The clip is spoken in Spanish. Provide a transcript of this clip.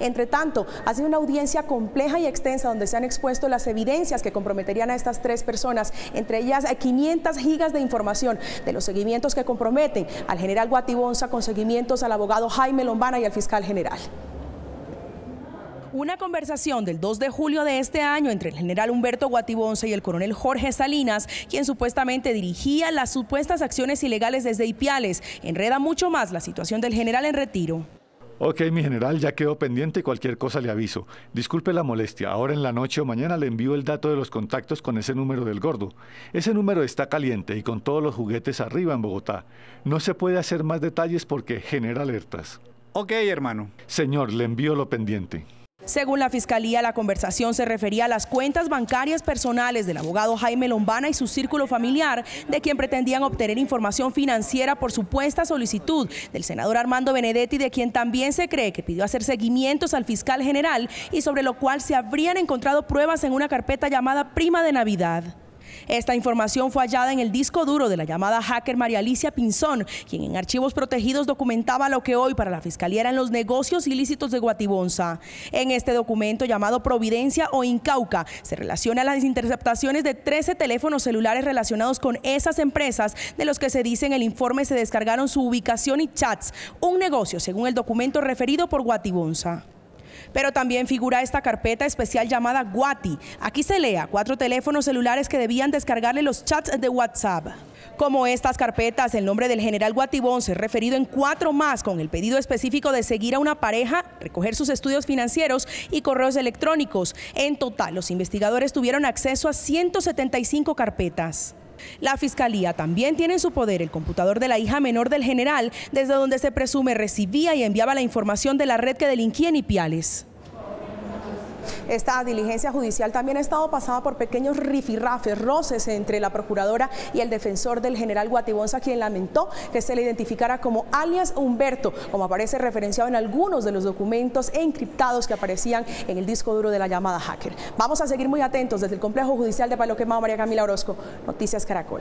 Entre tanto, ha sido una audiencia compleja y extensa donde se han expuesto las evidencias que comprometerían a estas tres personas, entre ellas 500 gigas de información de los seguimientos que comprometen al general Guatibonza con seguimientos al abogado Jaime Lombana y al fiscal general. Una conversación del 2 de julio de este año entre el general Humberto Guatibonza y el coronel Jorge Salinas, quien supuestamente dirigía las supuestas acciones ilegales desde Ipiales, enreda mucho más la situación del general en retiro. Ok, mi general, ya quedó pendiente y cualquier cosa le aviso. Disculpe la molestia, ahora en la noche o mañana le envío el dato de los contactos con ese número del gordo. Ese número está caliente y con todos los juguetes arriba en Bogotá. No se puede hacer más detalles porque genera alertas. Ok, hermano. Señor, le envío lo pendiente. Según la Fiscalía, la conversación se refería a las cuentas bancarias personales del abogado Jaime Lombana y su círculo familiar, de quien pretendían obtener información financiera por supuesta solicitud del senador Armando Benedetti, de quien también se cree que pidió hacer seguimientos al fiscal general y sobre lo cual se habrían encontrado pruebas en una carpeta llamada Prima de Navidad. Esta información fue hallada en el disco duro de la llamada hacker María Alicia Pinzón, quien en archivos protegidos documentaba lo que hoy para la Fiscalía eran los negocios ilícitos de Guatibonza. En este documento llamado Providencia o Incauca se relaciona las interceptaciones de 13 teléfonos celulares relacionados con esas empresas de los que se dice en el informe se descargaron su ubicación y chats, un negocio según el documento referido por Guatibonza. Pero también figura esta carpeta especial llamada Guati. Aquí se lea cuatro teléfonos celulares que debían descargarle los chats de WhatsApp. Como estas carpetas, el nombre del general Guatibón se referido en cuatro más con el pedido específico de seguir a una pareja, recoger sus estudios financieros y correos electrónicos. En total, los investigadores tuvieron acceso a 175 carpetas. La Fiscalía también tiene en su poder el computador de la hija menor del general, desde donde se presume recibía y enviaba la información de la red que delinquía en Ipiales. Esta diligencia judicial también ha estado pasada por pequeños rifirrafes, roces entre la procuradora y el defensor del general Guatibonza, quien lamentó que se le identificara como alias Humberto, como aparece referenciado en algunos de los documentos encriptados que aparecían en el disco duro de la llamada hacker. Vamos a seguir muy atentos desde el complejo judicial de Palo Quemado, María Camila Orozco, Noticias Caracol.